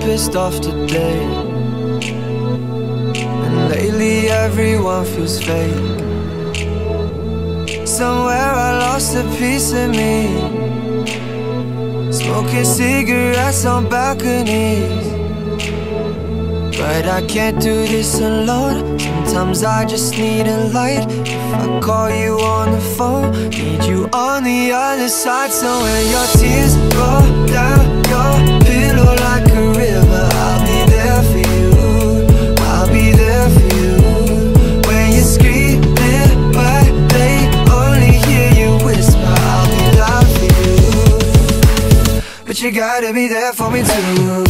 pissed off today. And lately everyone feels fake. Somewhere I lost a piece of me. Smoking cigarettes on balconies. But I can't do this alone. Sometimes I just need a light. If I call you on the phone Need you on the other side. So when your tears roll down your pillow like But you gotta be there for me too.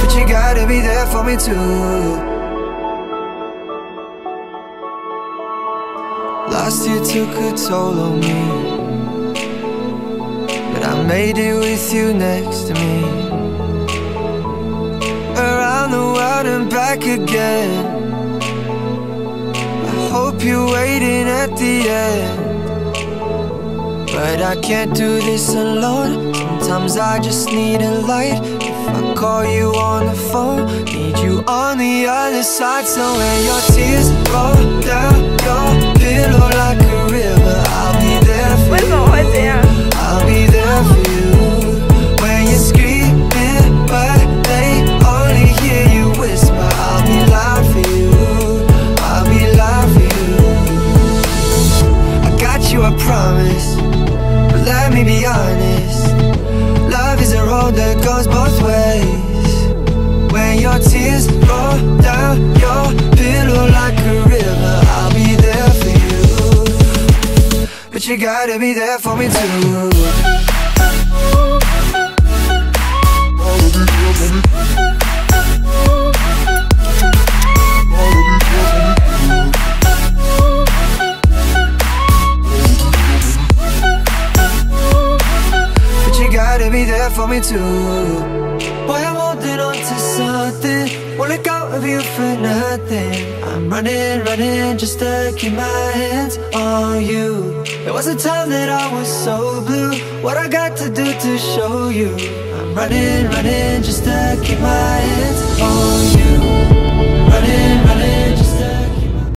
But you gotta be there for me too. Last year took a toll on me made it with you next to me. Around the world and back again. I hope you're waiting at the end. But I can't do this alone. Sometimes I just need a light. If I call you on the phone Need you on the other side. So when your tears roll down your promise But let me be honest. Love is a road that goes both ways. When your tears roll down your pillow like a river I'll be there for you. But you gotta be there for me too there for me too. Boy, I'm holding on to something. Won't let go of you for nothing. I'm running, running just to keep my hands on you. There was a time that I was so blue. What I got to do to show you? I'm running, running just